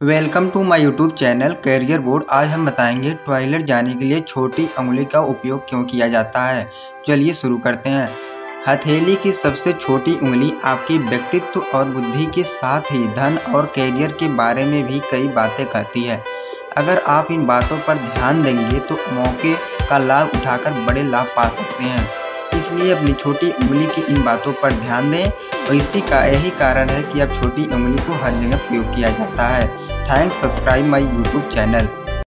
Welcome to my YouTube channel career board आज हम बताएँगे टॉयलेट जाने के लिए छोटी उंगली का उपयोग क्यों किया जाता है। चलिए शुरू करते हैं। हथेली की सबसे छोटी उंगली आपकी व्यक्तित्व और बुद्धि के साथ ही धन और कैरियर के बारे में भी कई बातें कहती है। अगर आप इन बातों पर ध्यान देंगे तो मौके का लाभ उठाकर बड़े लाभ पा सकते हैं। इसलिए अपनी छोटी उंगली की इन बातों पर ध्यान दें। और इसी का यही कारण है कि अब छोटी उंगली को हर जगह प्रयोग किया जाता है। Thanks subscribe my YouTube channel